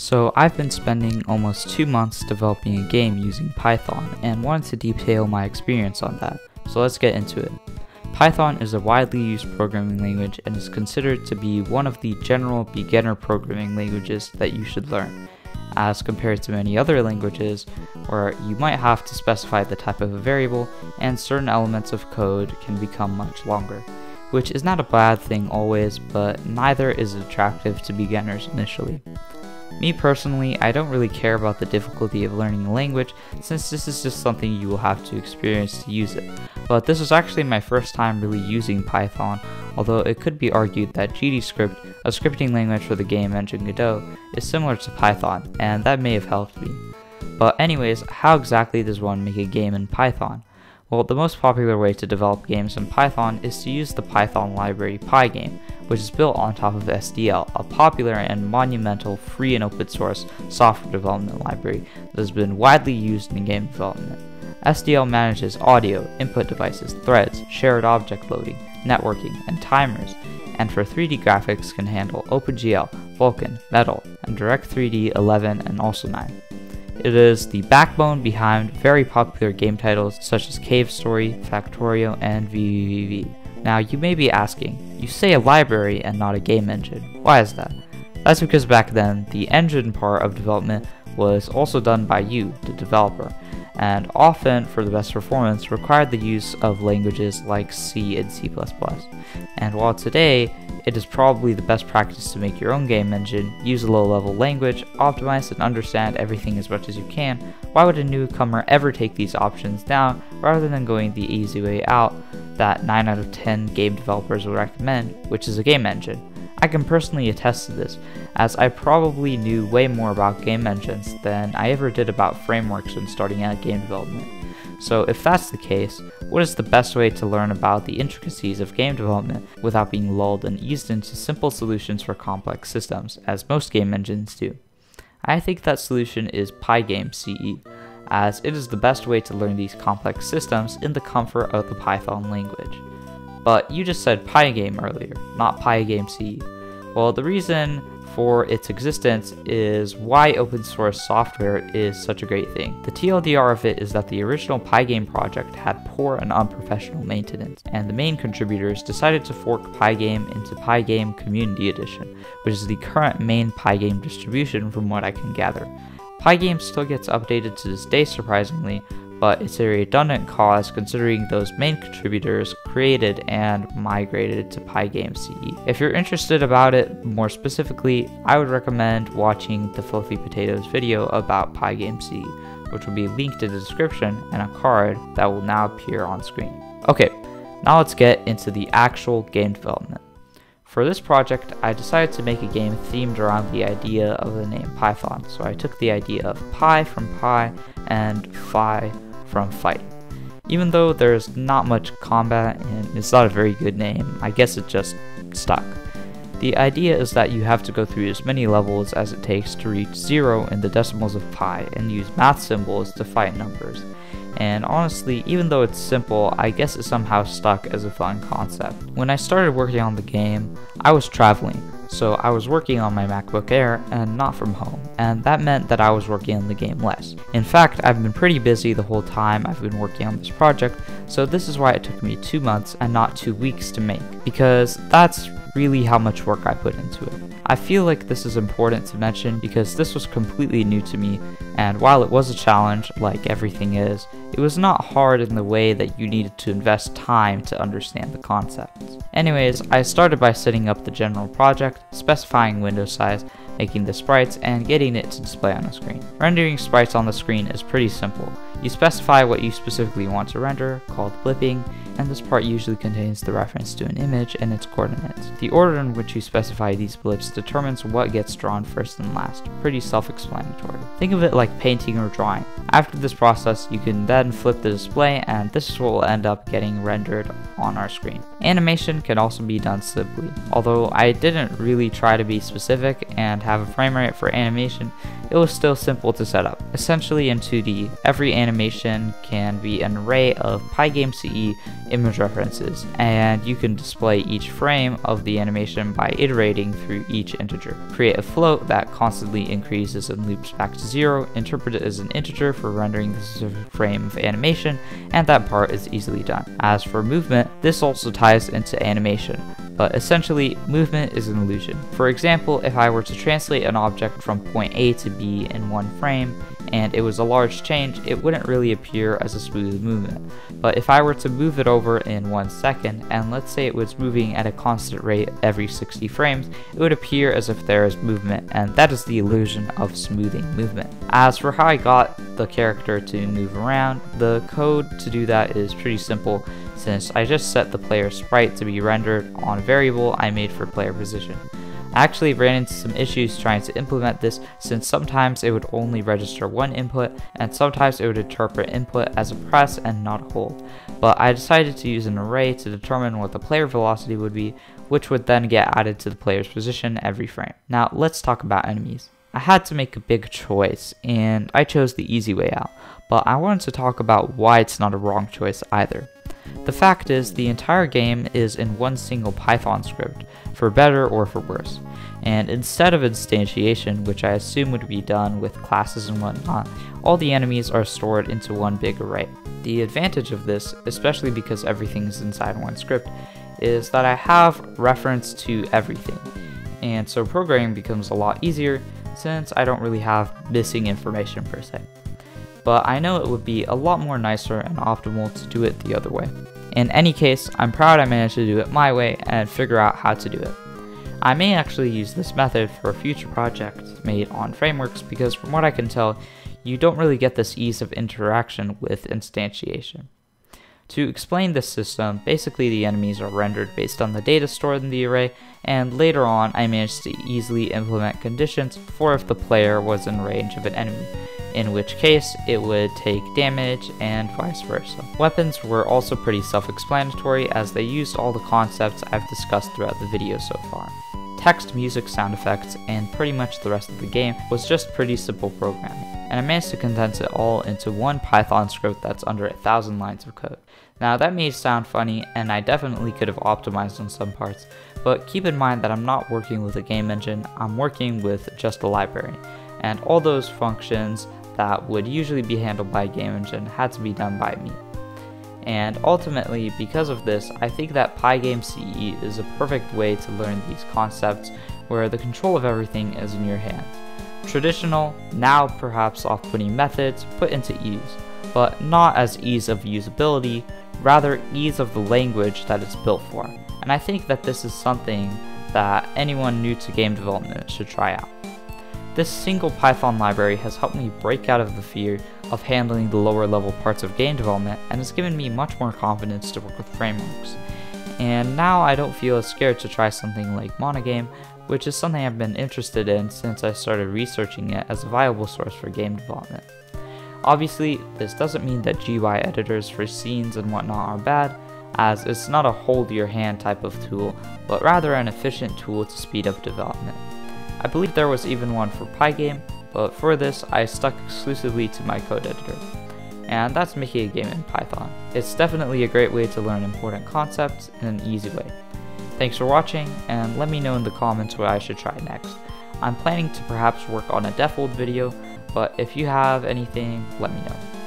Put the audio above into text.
So I've been spending almost two months developing a game using Python and wanted to detail my experience on that, so let's get into it. Python is a widely used programming language and is considered to be one of the general beginner programming languages that you should learn, as compared to many other languages where you might have to specify the type of a variable and certain elements of code can become much longer, which is not a bad thing always, but neither is attractive to beginners initially. Me personally, I don't really care about the difficulty of learning a language since this is just something you will have to experience to use it. But this was actually my first time really using Python, although it could be argued that GDScript, a scripting language for the game engine Godot, is similar to Python, and that may have helped me. But anyways, how exactly does one make a game in Python? Well, the most popular way to develop games in Python is to use the Python library Pygame, which is built on top of SDL, a popular and monumental free and open source software development library that has been widely used in game development. SDL manages audio, input devices, threads, shared object loading, networking, and timers, and for 3D graphics can handle OpenGL, Vulkan, Metal, and Direct3D 11 and also 9. It is the backbone behind very popular game titles such as Cave Story, Factorio, and VVVVVV. Now you may be asking, you say a library and not a game engine. Why is that? That's because back then, the engine part of development was also done by you, the developer, and often for the best performance required the use of languages like C and C++. And while today it is probably the best practice to make your own game engine, use a low-level language, optimize and understand everything as much as you can, why would a newcomer ever take these options down rather than going the easy way out that 9 out of 10 game developers would recommend, which is a game engine? I can personally attest to this, as I probably knew way more about game engines than I ever did about frameworks when starting out game development. So if that's the case, what is the best way to learn about the intricacies of game development without being lulled and eased into simple solutions for complex systems, as most game engines do? I think that solution is Pygame CE, as it is the best way to learn these complex systems in the comfort of the Python language. But you just said Pygame earlier, not Pygame CE. Well, the reason for its existence is why open source software is such a great thing. The TLDR of it is that the original Pygame project had poor and unprofessional maintenance, and the main contributors decided to fork Pygame into Pygame Community Edition, which is the current main Pygame distribution from what I can gather. Pygame still gets updated to this day surprisingly, but it's a redundant cause considering those main contributors created and migrated to Pygame CE. If you're interested about it more specifically, I would recommend watching the Fluffy Potato's video about Pygame CE, which will be linked in the description and a card that will now appear on screen. Okay, now let's get into the actual game development. For this project, I decided to make a game themed around the idea of the name Python, so I took the idea of pi from pi and phi from fight. Even though there's not much combat and it's not a very good name, I guess it just stuck. The idea is that you have to go through as many levels as it takes to reach zero in the decimals of pi and use math symbols to fight numbers. And honestly, even though it's simple, I guess it somehow stuck as a fun concept. When I started working on the game, I was traveling, so I was working on my MacBook Air and not from home, and that meant that I was working on the game less. In fact, I've been pretty busy the whole time I've been working on this project, so this is why it took me two months and not two weeks to make, because that's really how much work I put into it. I feel like this is important to mention because this was completely new to me, and while it was a challenge, like everything is, it was not hard in the way that you needed to invest time to understand the concepts. Anyways, I started by setting up the general project, specifying window size, making the sprites, and getting it to display on the screen. Rendering sprites on the screen is pretty simple. You specify what you specifically want to render, called blitting, and this part usually contains the reference to an image and its coordinates. The order in which you specify these blits determines what gets drawn first and last, pretty self-explanatory. Think of it like painting or drawing. After this process, you can then flip the display and this will end up getting rendered on our screen. Animation can also be done simply. Although I didn't really try to be specific and have a frame rate for animation, it was still simple to set up. Essentially in 2D, every animation can be an array of Pygame CE image references, and you can display each frame of the animation by iterating through each integer. Create a float that constantly increases and loops back to zero, interpret it as an integer for rendering the frame of animation, and that part is easily done. As for movement, this also ties into animation but essentially movement is an illusion. For example, if I were to translate an object from point A to B in one frame, and it was a large change, it wouldn't really appear as a smooth movement. But if I were to move it over in one second, and let's say it was moving at a constant rate every 60 frames, it would appear as if there is movement, and that is the illusion of smoothing movement. As for how I got the character to move around, the code to do that is pretty simple since I just set the player sprite to be rendered on a variable I made for player position. I actually ran into some issues trying to implement this since sometimes it would only register one input and sometimes it would interpret input as a press and not a hold. But I decided to use an array to determine what the player velocity would be, which would then get added to the player's position every frame. Now let's talk about enemies. I had to make a big choice and I chose the easy way out, but I wanted to talk about why it's not a wrong choice either. The fact is, the entire game is in one single Python script, for better or for worse. And instead of instantiation, which I assume would be done with classes and whatnot, all the enemies are stored into one big array. The advantage of this, especially because everything is inside one script, is that I have reference to everything. And so programming becomes a lot easier since I don't really have missing information per se but I know it would be a lot more nicer and optimal to do it the other way. In any case, I'm proud I managed to do it my way and figure out how to do it. I may actually use this method for future project made on frameworks because from what I can tell, you don't really get this ease of interaction with instantiation. To explain this system, basically the enemies are rendered based on the data stored in the array, and later on I managed to easily implement conditions for if the player was in range of an enemy, in which case it would take damage and vice versa. Weapons were also pretty self-explanatory as they used all the concepts I've discussed throughout the video so far. Text, music, sound effects, and pretty much the rest of the game was just pretty simple programming, and I managed to condense it all into one Python script that's under a thousand lines of code. Now that may sound funny, and I definitely could have optimized on some parts, but keep in mind that I'm not working with a game engine, I'm working with just a library, and all those functions that would usually be handled by a game engine had to be done by me. And ultimately, because of this, I think that Pygame CE is a perfect way to learn these concepts where the control of everything is in your hands. Traditional, now perhaps off-putting methods put into ease, but not as ease of usability, rather ease of the language that it's built for. And I think that this is something that anyone new to game development should try out. This single Python library has helped me break out of the fear of handling the lower level parts of game development and has given me much more confidence to work with frameworks. And now I don't feel as scared to try something like Monogame, which is something I've been interested in since I started researching it as a viable source for game development. Obviously, this doesn't mean that GUI editors for scenes and whatnot are bad, as it's not a hold your hand type of tool, but rather an efficient tool to speed up development. I believe there was even one for Pygame, but for this I stuck exclusively to my code editor. And that's making a game in Python. It's definitely a great way to learn important concepts in an easy way. Thanks for watching, and let me know in the comments what I should try next. I'm planning to perhaps work on a Defold video, but if you have anything, let me know.